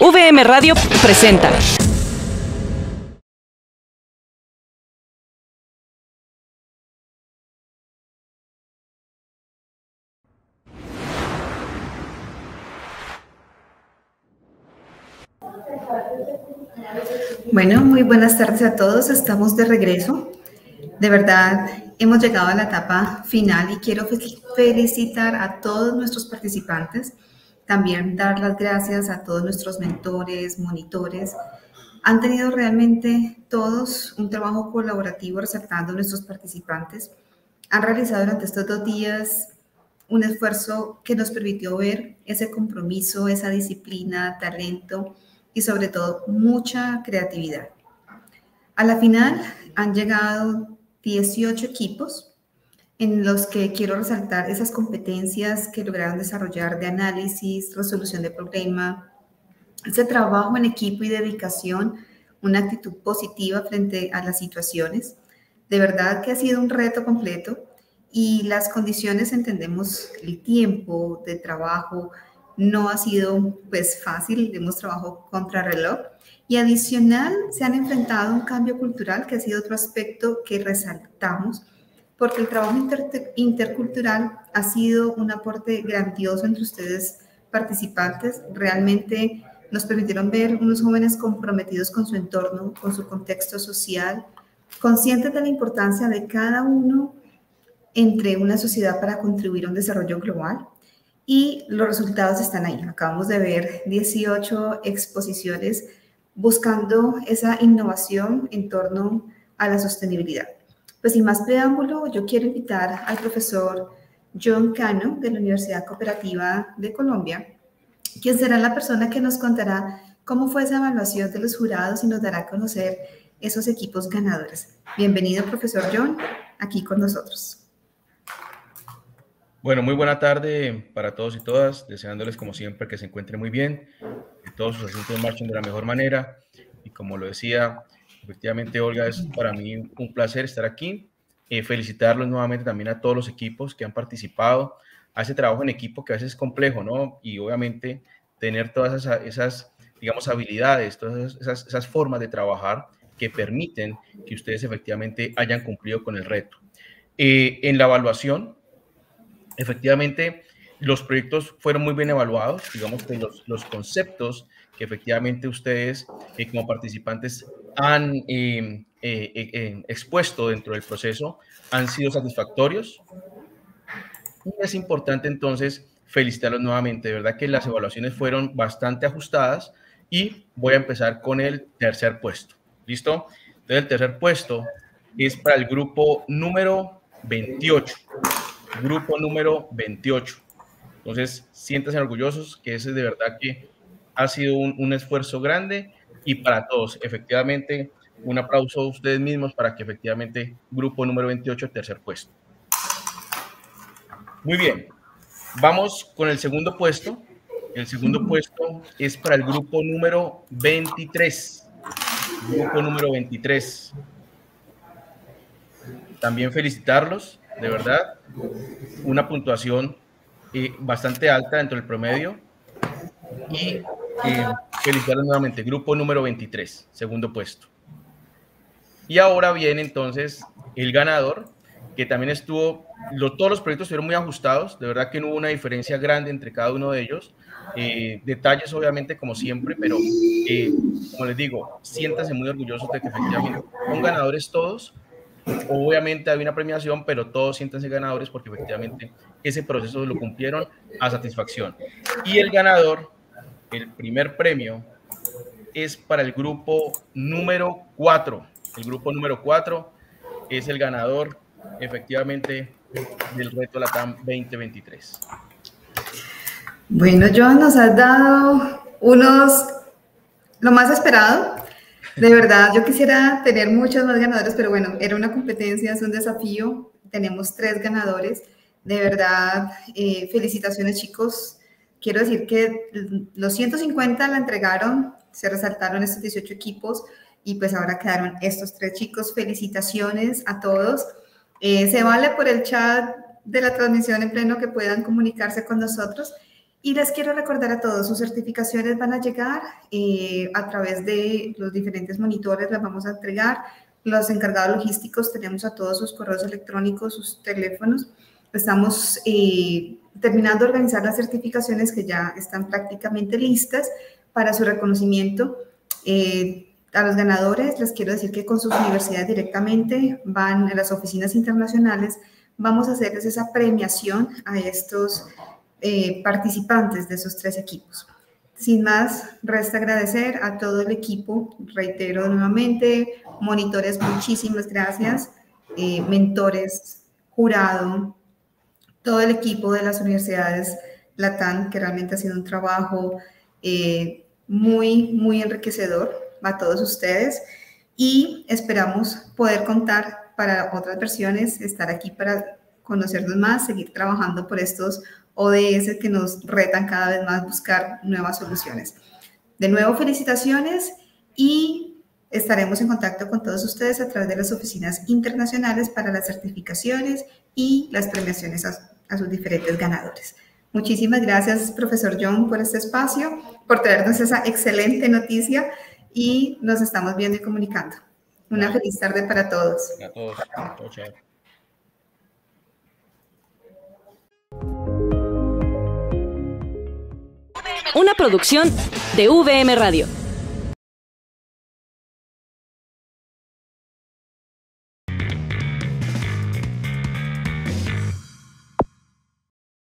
VM Radio presenta. Bueno, muy buenas tardes a todos. Estamos de regreso. De verdad, hemos llegado a la etapa final y quiero felicitar a todos nuestros participantes. También dar las gracias a todos nuestros mentores, monitores. Han tenido realmente todos un trabajo colaborativo resaltando a nuestros participantes. Han realizado durante estos dos días un esfuerzo que nos permitió ver ese compromiso, esa disciplina, talento y sobre todo mucha creatividad. A la final han llegado 18 equipos en los que quiero resaltar esas competencias que lograron desarrollar de análisis, resolución de problema, ese trabajo en equipo y dedicación, una actitud positiva frente a las situaciones. De verdad que ha sido un reto completo y las condiciones, entendemos, el tiempo de trabajo no ha sido pues fácil, hemos trabajado contra reloj y adicional se han enfrentado a un cambio cultural que ha sido otro aspecto que resaltamos porque el trabajo intercultural ha sido un aporte grandioso entre ustedes participantes. Realmente nos permitieron ver unos jóvenes comprometidos con su entorno, con su contexto social, conscientes de la importancia de cada uno entre una sociedad para contribuir a un desarrollo global. Y los resultados están ahí. Acabamos de ver 18 exposiciones buscando esa innovación en torno a la sostenibilidad. Pues sin más preámbulo, yo quiero invitar al profesor John Cano de la Universidad Cooperativa de Colombia, quien será la persona que nos contará cómo fue esa evaluación de los jurados y nos dará a conocer esos equipos ganadores. Bienvenido, profesor John, aquí con nosotros. Bueno, muy buena tarde para todos y todas, deseándoles como siempre que se encuentren muy bien, que todos sus asuntos marchen de la mejor manera y como lo decía Efectivamente, Olga, es para mí un placer estar aquí. Eh, felicitarlos nuevamente también a todos los equipos que han participado, a ese trabajo en equipo que a veces es complejo, ¿no? Y obviamente tener todas esas, digamos, habilidades, todas esas, esas, formas de trabajar que permiten que ustedes efectivamente hayan cumplido con el reto. Eh, en la evaluación, efectivamente, los proyectos fueron muy bien evaluados, digamos que los, los conceptos que efectivamente ustedes eh, como participantes han eh, eh, expuesto dentro del proceso han sido satisfactorios. Y es importante entonces felicitarlos nuevamente. De verdad que las evaluaciones fueron bastante ajustadas y voy a empezar con el tercer puesto. ¿Listo? Entonces el tercer puesto es para el grupo número 28. Grupo número 28. Entonces, siéntanse orgullosos que ese es de verdad que ha sido un, esfuerzo grande y para todos, efectivamente, un aplauso a ustedes mismos para que efectivamente grupo número 28, tercer puesto. Muy bien, vamos con el segundo puesto. El segundo puesto es para el grupo número 23. Grupo número 23. También felicitarlos, de verdad. Una puntuación eh, bastante alta dentro del promedio. Y eh, felicitarlos nuevamente. Grupo número 23, segundo puesto. Y ahora viene entonces el ganador, que también estuvo, todos los proyectos estuvieron muy ajustados, de verdad que no hubo una diferencia grande entre cada uno de ellos. Eh, detalles obviamente como siempre, pero eh, como les digo, siéntanse muy orgullosos de que efectivamente son ganadores todos. Obviamente hay una premiación, pero todos siéntanse ganadores porque efectivamente ese proceso lo cumplieron a satisfacción. Y el ganador el primer premio es para el grupo número 4. El grupo número 4 es el ganador, efectivamente, del reto Latam 2023. Bueno, Joan, nos has dado unos, lo más esperado. De verdad, yo quisiera tener muchos más ganadores, pero bueno, era una competencia, es un desafío. Tenemos tres ganadores. De verdad, eh, felicitaciones chicos. Quiero decir que los 150 la entregaron, se resaltaron estos 18 equipos y pues ahora quedaron estos tres chicos. Felicitaciones a todos. Eh, se vale por el chat de la transmisión en pleno que puedan comunicarse con nosotros. Y les quiero recordar a todos, sus certificaciones van a llegar eh, a través de los diferentes monitores, las vamos a entregar. Los encargados logísticos tenemos a todos sus correos electrónicos, sus teléfonos. Estamos eh, terminando de organizar las certificaciones que ya están prácticamente listas para su reconocimiento. Eh, a los ganadores les quiero decir que con sus universidades directamente van a las oficinas internacionales, vamos a hacerles esa premiación a estos eh, participantes de esos tres equipos. Sin más, resta agradecer a todo el equipo, reitero nuevamente, monitores, muchísimas gracias, eh, mentores, jurado, todo el equipo de las universidades Latam, que realmente ha sido un trabajo eh, muy, muy enriquecedor a todos ustedes. Y esperamos poder contar para otras versiones, estar aquí para conocernos más, seguir trabajando por estos ODS que nos retan cada vez más buscar nuevas soluciones. De nuevo, felicitaciones y estaremos en contacto con todos ustedes a través de las oficinas internacionales para las certificaciones y las premiaciones a, a sus diferentes ganadores. Muchísimas gracias, profesor John, por este espacio, por traernos esa excelente noticia y nos estamos viendo y comunicando. Una feliz tarde para todos. A todos. Una producción de VM Radio.